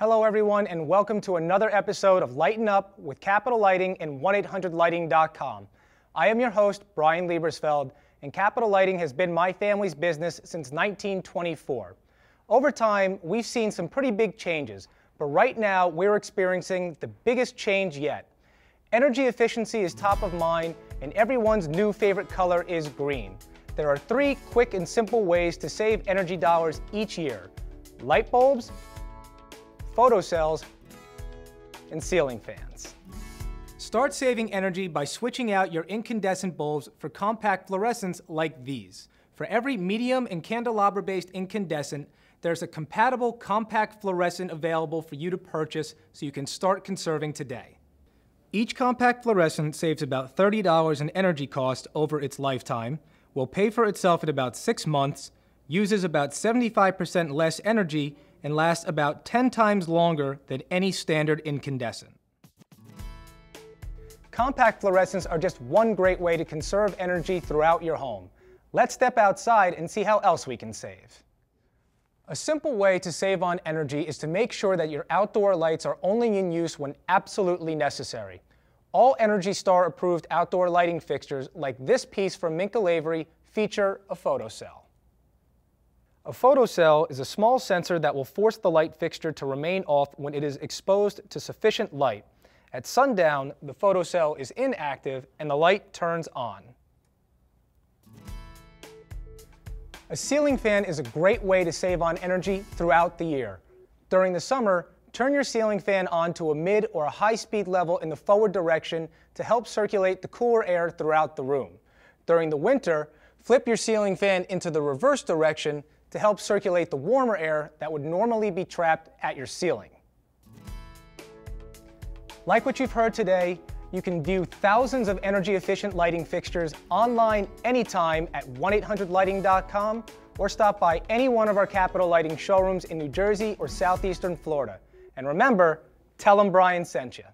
Hello, everyone, and welcome to another episode of Lighten Up with Capitol Lighting and 1-800-Lighting.com. I am your host, Brian Liebersfeld, and Capitol Lighting has been my family's business since 1924. Over time, we've seen some pretty big changes, but right now we're experiencing the biggest change yet. Energy efficiency is top of mind, and everyone's new favorite color is green. There are three quick and simple ways to save energy dollars each year. Light bulbs, photocells, and ceiling fans. Start saving energy by switching out your incandescent bulbs for compact fluorescents like these. For every medium and candelabra-based incandescent, there's a compatible compact fluorescent available for you to purchase so you can start conserving today. Each compact fluorescent saves about $30 in energy cost over its lifetime, will pay for itself in about six months, uses about 75% less energy, and lasts about 10 times longer than any standard incandescent. Compact fluorescents are just one great way to conserve energy throughout your home. Let's step outside and see how else we can save. A simple way to save on energy is to make sure that your outdoor lights are only in use when absolutely necessary. All Energy Star approved outdoor lighting fixtures like this piece from Minka Lavery feature a photocell. A photocell is a small sensor that will force the light fixture to remain off when it is exposed to sufficient light. At sundown, the photocell is inactive and the light turns on. A ceiling fan is a great way to save on energy throughout the year. During the summer, turn your ceiling fan on to a mid or a high speed level in the forward direction to help circulate the cooler air throughout the room. During the winter, flip your ceiling fan into the reverse direction to help circulate the warmer air that would normally be trapped at your ceiling. Like what you've heard today, you can view thousands of energy efficient lighting fixtures online anytime at 1-800-Lighting.com or stop by any one of our Capitol Lighting showrooms in New Jersey or Southeastern Florida. And remember, tell them Brian sent you.